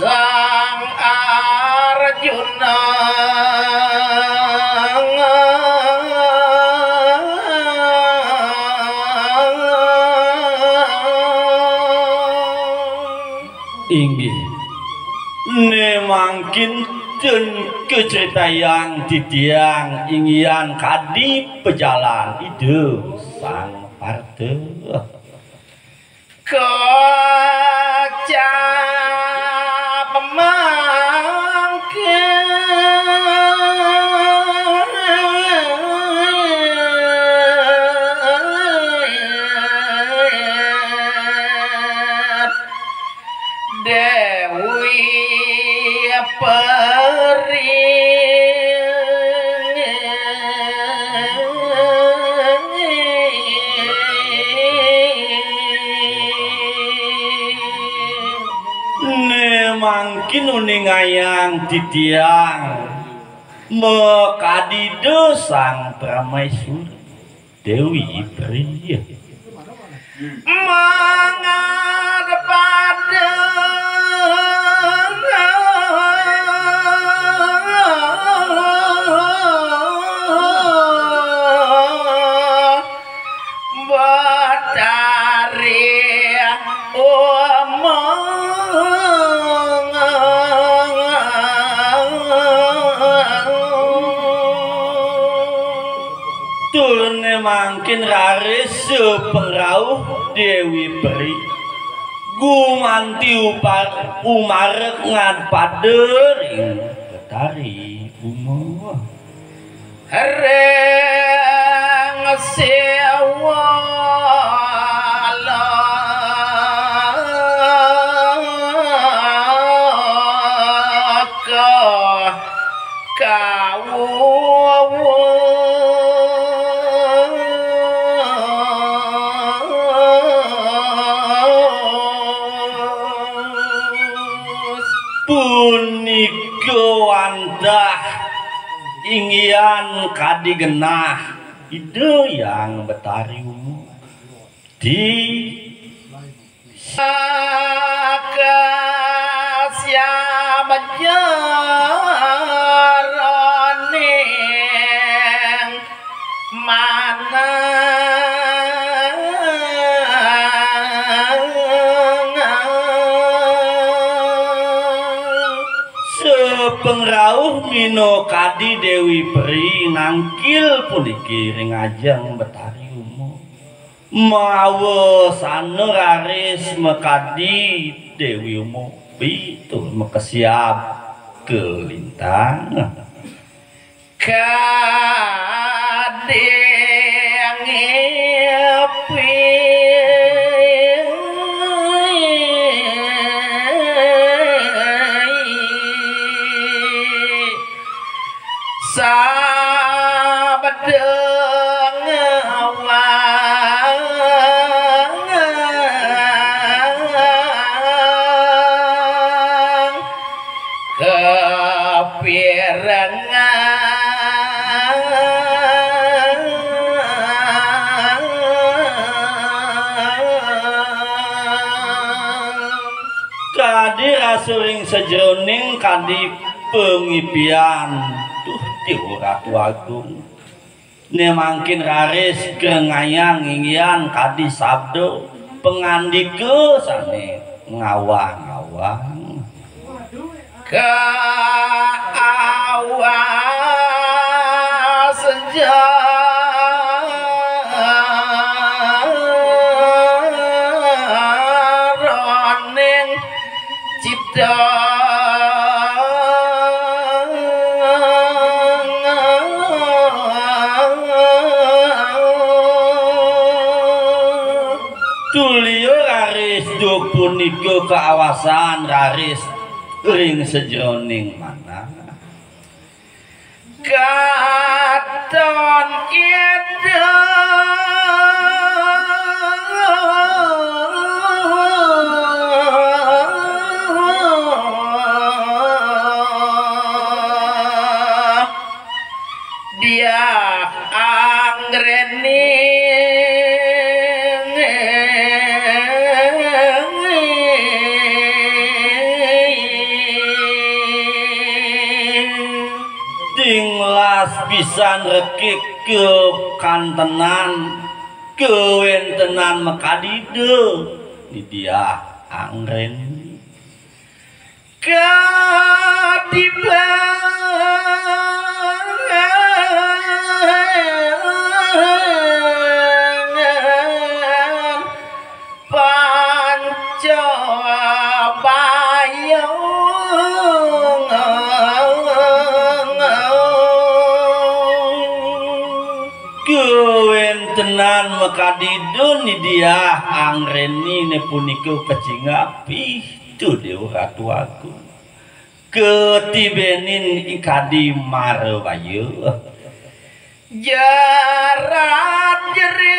sang Arjuna memangkin ten kecetayang didiang ingian kadi pejalan itu sang parte Yang didiang. Mekadido sang Brahmaisur Dewi Priya mengarepan hmm. Mangkin raris pengrauh Dewi Peri Gumanti upar umarek ngad padering Betari umur Reng sewa Kawus inggian kadi genah ide yang betari umur di Akasya menjeroning sepengrauh mino kadi Dewi Peri nangkil puniki ring ajeng betari umur mawa sana raris mekadi Dewi umur itu mekesiap kelintang. Kadang ngepi rasuring sejroning kadi pengipian tuh di ratu agung mangkin raris gengayang inggian kadi sabdo pengandike sane. Ngawang-ngawang. Kaawas jaroning cipta niku kawasan raris ring sejroning mana katon itu Yeah, I'm pisan rekik ke kantenan kewentenan mekadide. Di dia angren kadibangan mekadidun di dia angreni ne puniku kecing api tu dewa ratu aku. Ketibenin ikadi marwayu jarat jerit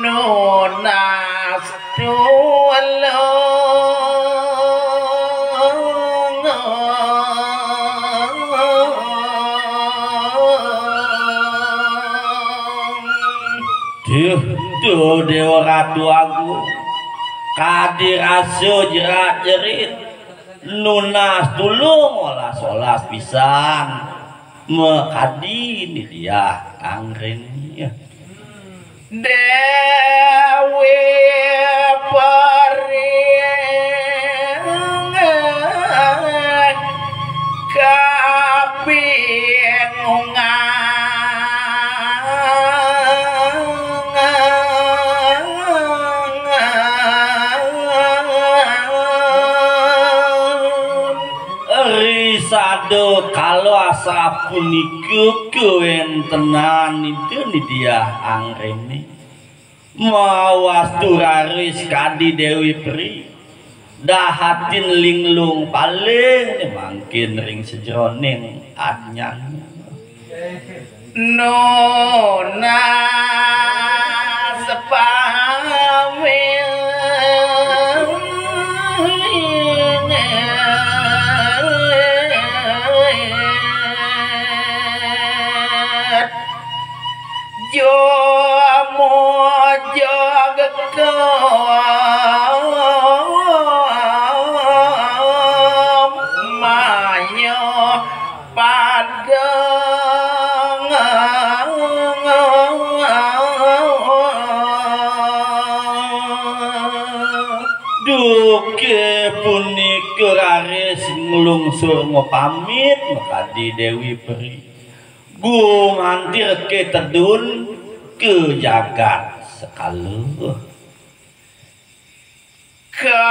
nunas tulung Dewa Ratu aku Kadir asyo jerat jerit. Lunas tulung olah solas pisang mekadini dia angren Dewi risado kalau asa puniku kewentenan itu ni dia angreni mawas turaris kadi dewi pri. Dahatin linglung paling mangkin ring sejroning anyang Nona padang duke punika raris nglungsur ngopamit makadi dewi pri gumantir ke tedun ke jagat sekaluh ke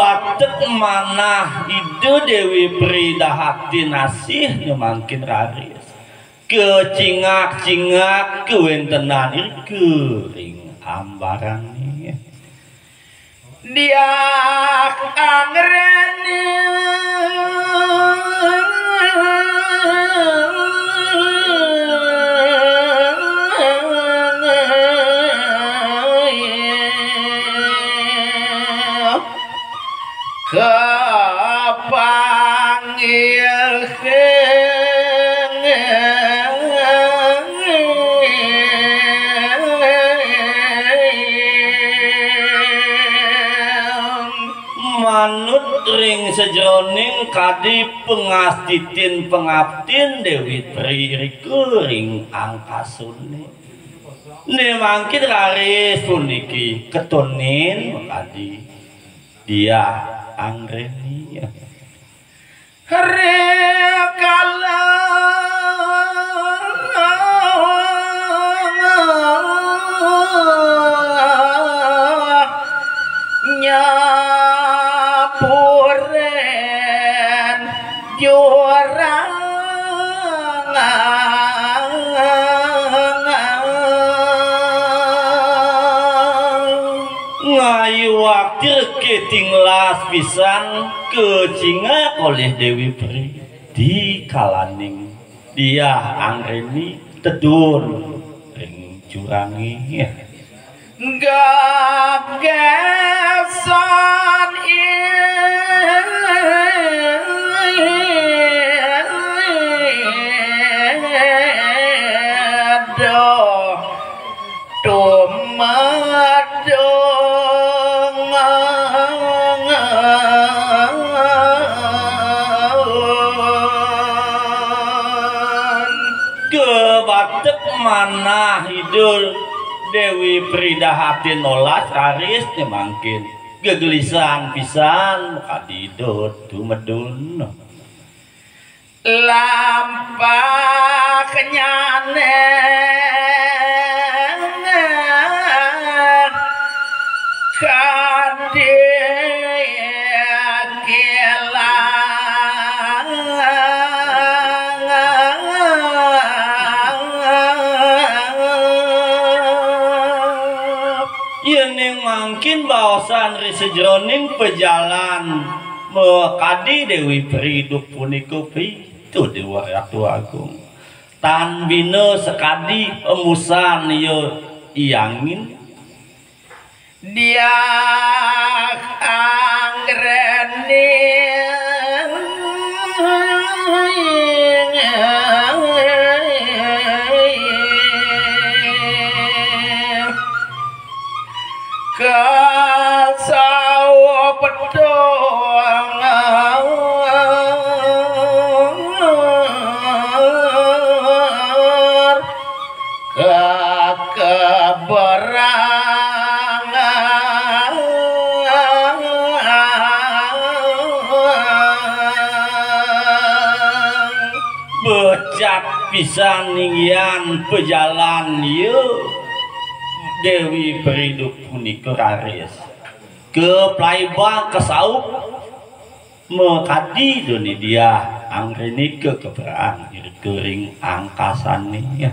kebatek manah ide dewi pri dahati nasih nyemangkin raris. Kecingak cingak kewentenan iku ring ambaran nih dia angren manut ring sejroning kadi pengastitin pengabtin Dewi Tri riku ring angkasune. Ne mangkin raris puniki ketunin kadi dia angreni. Rekala tinglas pisan kecinga oleh Dewi Pri di kalaning. Dia angreni tedur ring curangi gagasan mana hidul Dewi Prida hati nolas raris mangkin gegelisan pisan kadidot tumedun. Lampa kenyane Yening mangkin bawasan risejroning pejalan mekadi Dewi Periduk punika itu Dewa Ratu Agung. Tan bina sekadi emusan yo iangin dia angreni becat pisan ninggian pejalan yo Dewi Periduk punika raris. Ke Plaibang ke Saup. Mekadi doni dia. Anggreni ke keberang kering angkasan nih ya